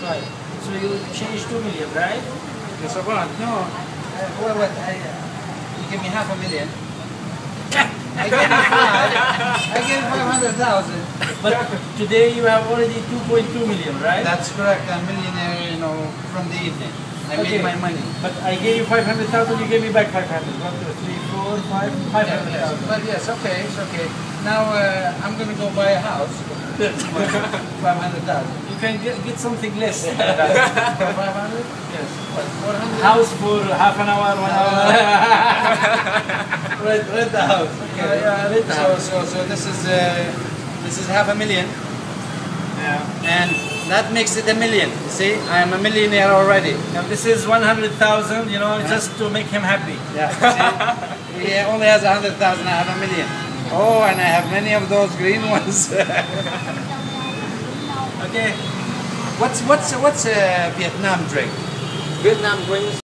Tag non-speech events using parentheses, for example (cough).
Right. So you change 2 million, right? Yes, want. No. Uh, wait, wait. I, uh, you give me half a million. I give you five. I hundred thousand. But today you have already 2.2 million, right? That's correct. I'm millionaire, you know, from the evening. I Okay. made my money. But I gave you 500,000, you gave me back 500. 1, 2, 3, 4, 5, Yeah, yes. But yes, okay, it's okay. Now uh, I'm gonna go buy a house. Five hundred thousand. You can get, get something less. (laughs) Five hundred? yes. What? Four hundred? House for half an hour, one hour. (laughs) Rent, rent the house. Okay. Yeah, yeah, rent the so, house. so, so this is uh, this is half a million, yeah. and that makes it a million. You see, I am a millionaire already. Now this is 100,000, you know, just to make him happy. Yeah. (laughs) He only has a hundred thousand. I have a million. Oh, and I have many of those green (laughs) ones. Okay. what's what's what's a Vietnam drink? Vietnam drinks